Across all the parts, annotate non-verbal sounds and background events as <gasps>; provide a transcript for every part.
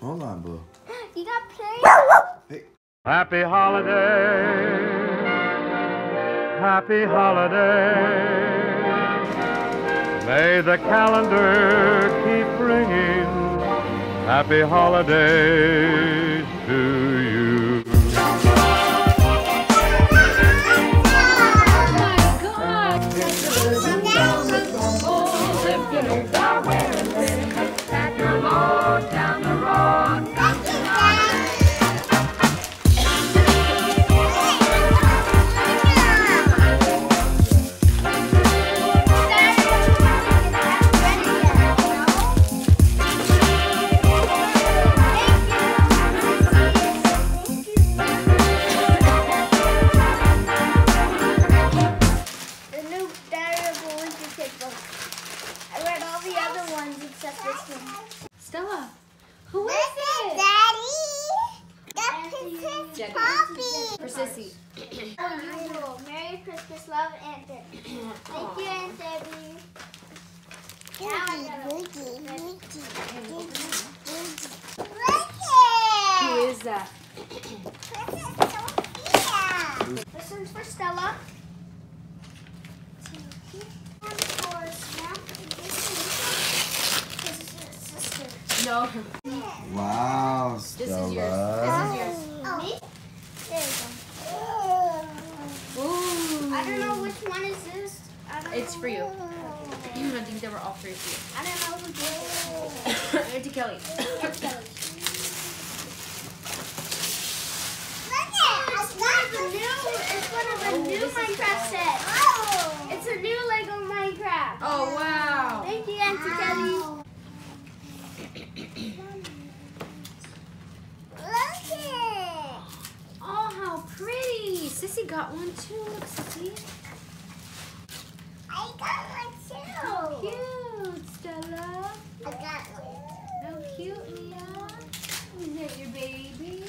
Hold on, boo. <gasps> You got play. Happy holiday. Happy holiday. May the calendar keep bringing happy holidays to you. Sissy. Unusual. <coughs> Merry Christmas, love, Aunt Debbie. Thank you, boogie. Who Look is that? This one's for Stella. One for Snap. This is this is his sister. No. Wow, This is yours. Stella. This is yours. Oh. Me? There you go. Ooh. I don't know which one is this. I don't It's know. for you. I think they were all three for I don't know who did you. <coughs> Auntie Kelly. it. It's Kelly. Look it. It's one of the new. It's one of the Oh, new Minecraft all- sets. Oh. It's a new Lego Minecraft. Oh, wow. Thank you, Auntie Kelly. Look it. Oh, how pretty. Sissy got one too. Look, Sissy. I got one too. Cute, Stella. I got one. How cute, Mia. Is that your baby?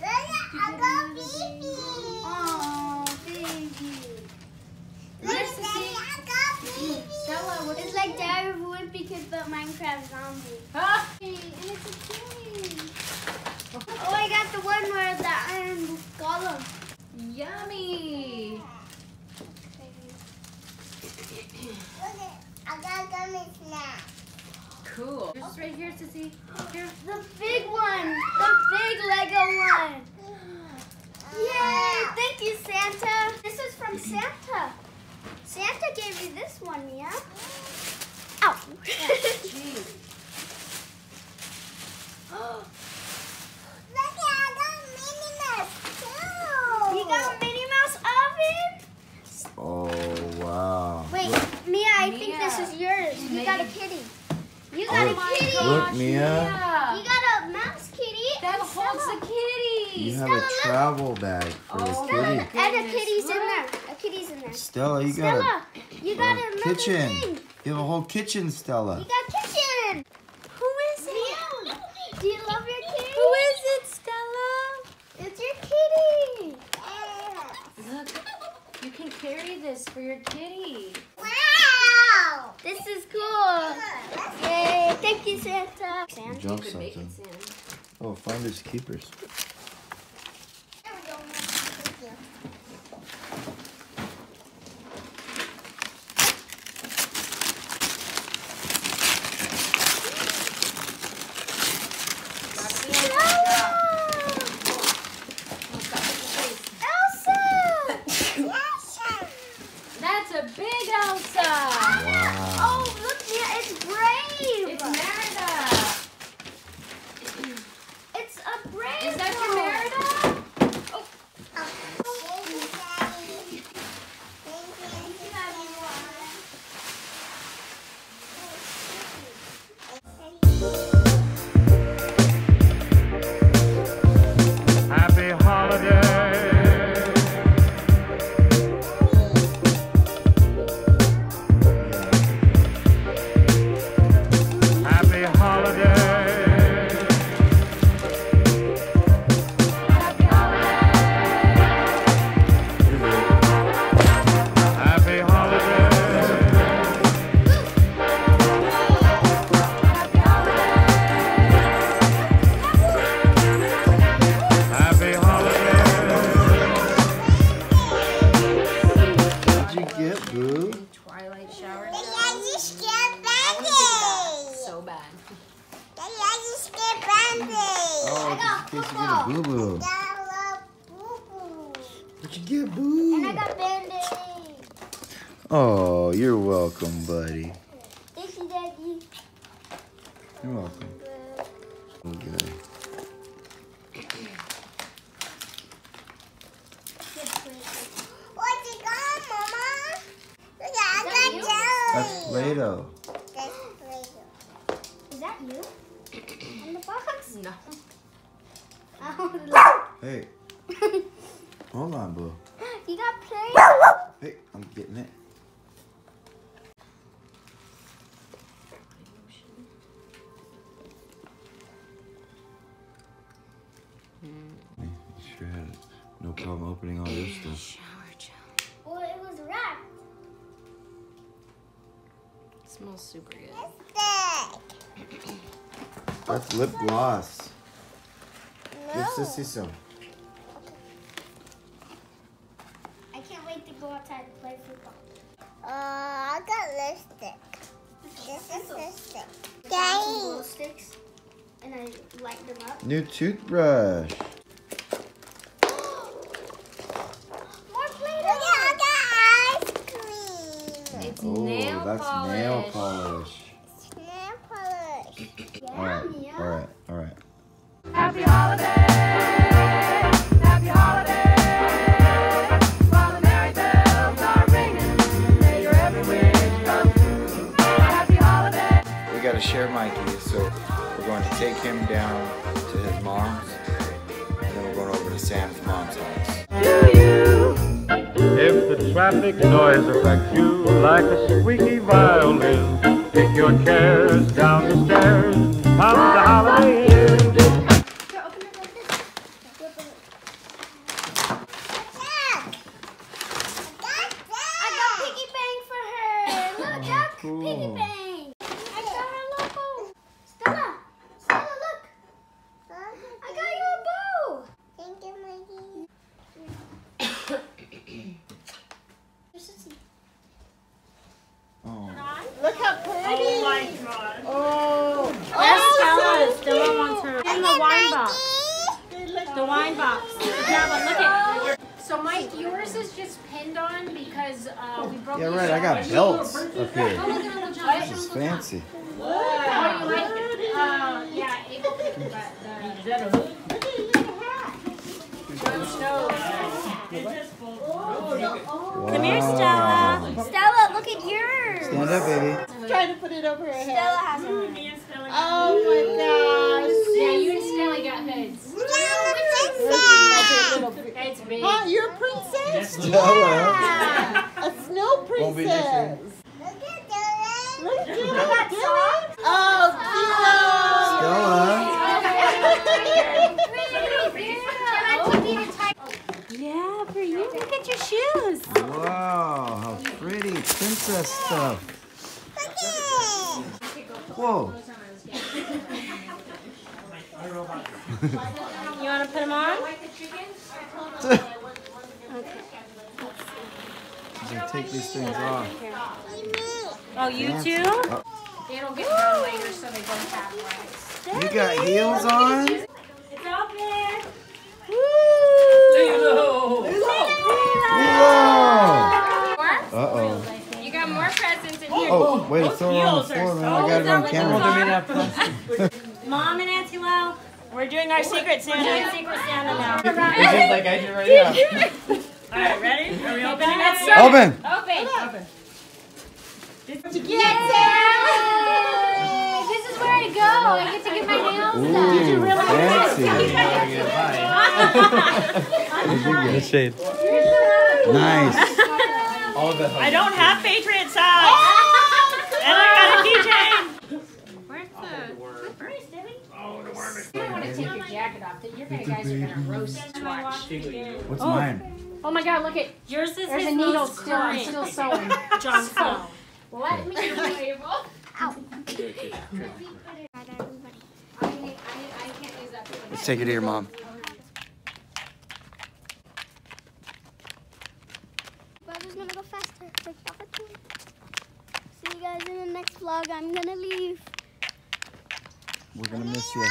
Look. I got baby. Oh, you. Look, Daddy. I got baby. Stella, It's like Diary of a Wimpy Kid, but Minecraft zombie. Ah. And it's a kitty. Oh, I got the one where the iron golem. Yummy. Look it. I got gummy snacks. Cool. Just right here, Sissy. Here. The big one. The big Lego one. Yay! Thank you, Santa. This is from Santa. Santa gave you this one, Mia. Ow. <laughs> Oh, jeez. <gasps> <gasps> <gasps> Look it. I got Minnie Mouse too. you got a Minnie Mouse oven? Oh, wow. Wait, Mia, I think Mia. this is yours. You got a kitty. You got Oh, a kitty. Look, Mia. You got a mouse kitty. That and holds Stella. the kitty. You have Stella, a look. travel bag for Oh, this kitty. God. And a Goodness, kitty's in there. A kitty's in there. Stella, you got Stella, you a, got a another kitchen. thing. You have a whole kitchen, Stella. You got kitchen. Who is it? Do you love your kitty? Who is it, Stella? It's your kitty. Look, you can carry this for your kitty. Wow. This is cool. Yay! Thank you, Santa. Santa. Drop You could make something. it Santa. Oh, finders keepers. get, boo. Twilight shower. Daddy, I just get Band-Aids. So bad. Daddy, Oh, just in case you get a boo boo. I love Boo Boo. What'd you get, boo? And I got band -Aid. Oh, you're welcome, buddy. Thank you, Daddy. You're welcome. Okay. That's Play-Doh. That's Play-Doh. Is that you? In the box? No. Oh, Hey, <laughs> hold on, boo. you got play? Hey, I'm getting it. Smells super good. Stick. That's lip gloss. Give No. Sissy some. I can't wait to go outside and play football. Uh, I got lipstick. This is lipstick. I found Daddy. sticks, and I light them up. New toothbrush. More play Look at, I got ice cream. It's oh, nail that's polish. nail polish. Nail polish. Yeah, All right, Mia. all right, all right. Happy holiday, happy holiday. While the merry bells are ringing, may your every wish come true. Happy holiday. We got to share Mikey, so we're going to take him down to his mom's, and then we're going over to Sam's mom's house. Traffic noise affects you like a squeaky violin, Take your cares down the stairs. Come the holiday in. Here, open it like this. Open it. Jack. I got I got piggy bang for her. Look, Jack, cool. piggy bang. I got her logo. Stella, Stella, look. I got you a bow. Thank you, Maggie. Here's Sissy. Oh, Look how pretty. Oh my god. Oh. That's Stella. Stella wants her. In the wine box. Maggie. The wine box. Yeah, but look at. So Mike, yours is just pinned on because uh, we broke. yeah, these right. I got out. belts up Oh, here. look at Uncle John. This is fancy. Oh, you like it? Uh, yeah, Abel picked it, but uh, Jon Snow. Come here, Stella. Stella, look at yours. Stand up, baby. Trying to put it over her head. Stella has it. Oh my gosh. Yeah, you and Stella got hoods. Stella, Little bit. It's big. Huh, you're a princess? Stella. A snow Won't be next year. princess. Look at Dylan. Look at you. I got socks. Oh, Yeah, for you. Look at your shoes. Wow, how pretty. Princess stuff. Look at Whoa. You want to put them on? She's gonna take these things off. Oh, you Fancy. too? Oh, It'll get done later so they don't have legs. you got heels on? It's out there. Whoa. Uh-oh. You got more presents in here. Oh, way to throw her on the floor, man. I got it on camera. <laughs> Mom and Auntie Lo, we're doing our secret Santa. We're doing secret Santa now. like I did right now. <laughs> All right, ready? Are we opening it? Open. Open. This is where I go. I get to get my nails done. Ooh, fancy. <laughs> shade. Nice. All the I don't have Patriot socks. And I got a keychain. Where's the Where's Debbie? You don't want to take your jacket off. You guys are gonna roast watch. What's oh. mine? Oh my God! Look at yours. Is There's his a needle most still. I'm still sewing. <laughs> Jon Snow. Let me be able. Let's take it to your mom. Brother's gonna go faster. Like Papa too. See you guys in the next vlog. I'm gonna leave. We're gonna miss you.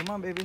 Come on, baby.